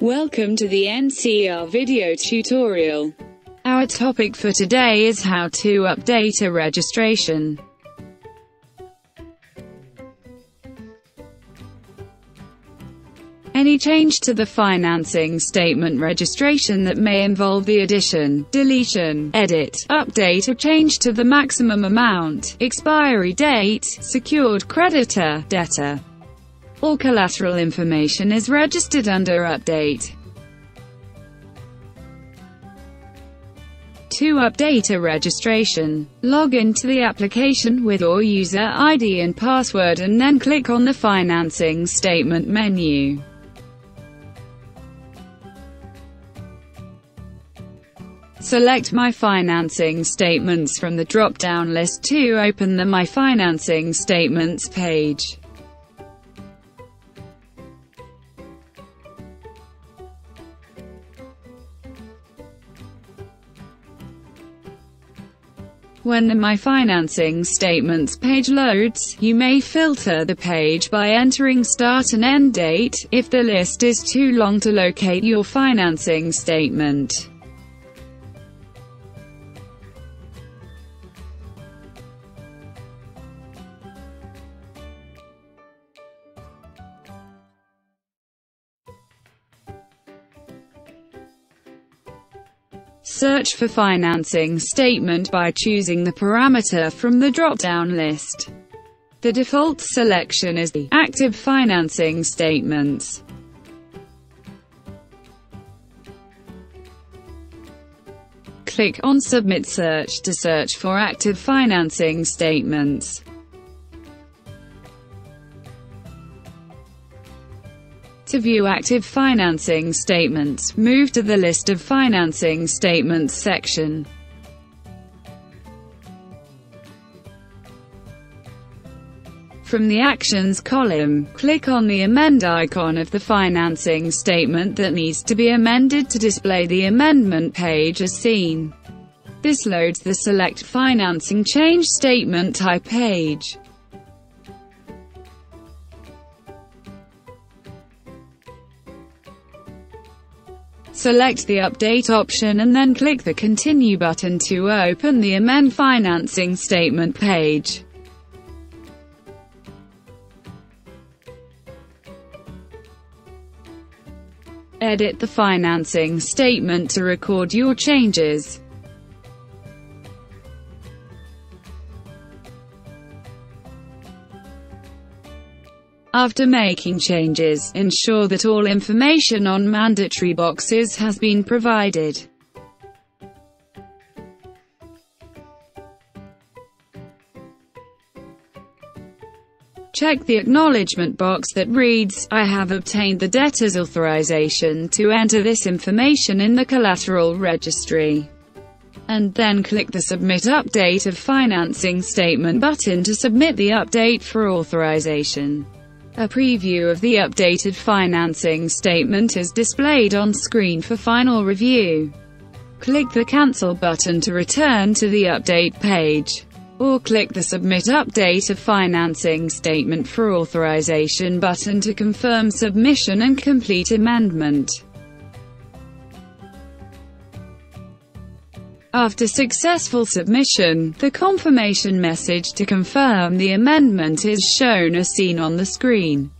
Welcome to the NCR video tutorial. Our topic for today is how to update a registration. Any change to the financing statement registration that may involve the addition, deletion, edit, update or change to the maximum amount, expiry date, secured creditor, debtor, all collateral information is registered under Update. To update a registration, log into the application with your user ID and password and then click on the Financing Statement menu. Select My Financing Statements from the drop-down list to open the My Financing Statements page. When the My Financing Statements page loads, you may filter the page by entering start and end date, if the list is too long to locate your financing statement. Search for financing statement by choosing the parameter from the drop-down list. The default selection is the active financing statements. Click on Submit Search to search for active financing statements. To view active financing statements, move to the List of financing statements section. From the Actions column, click on the Amend icon of the financing statement that needs to be amended to display the amendment page as seen. This loads the Select Financing Change Statement Type page. Select the Update option and then click the Continue button to open the Amend Financing Statement page. Edit the financing statement to record your changes. After making changes, ensure that all information on mandatory boxes has been provided. Check the acknowledgement box that reads, I have obtained the debtor's authorization to enter this information in the collateral registry. And then click the Submit Update of Financing Statement button to submit the update for authorization. A preview of the updated financing statement is displayed on screen for final review. Click the Cancel button to return to the update page. Or click the Submit Update of Financing Statement for Authorization button to confirm submission and complete amendment. After successful submission, the confirmation message to confirm the amendment is shown as seen on the screen.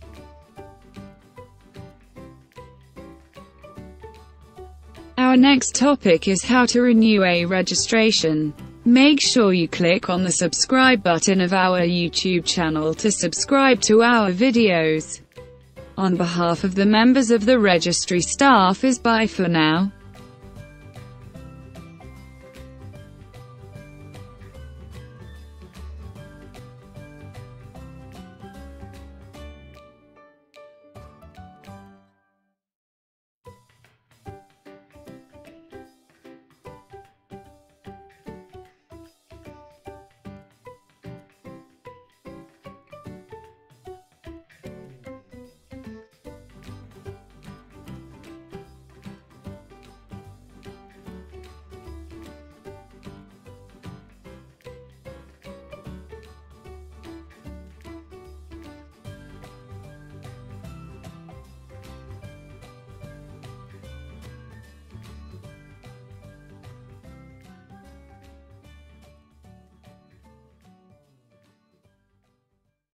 Our next topic is how to renew a registration. Make sure you click on the subscribe button of our YouTube channel to subscribe to our videos. On behalf of the members of the registry staff is bye for now.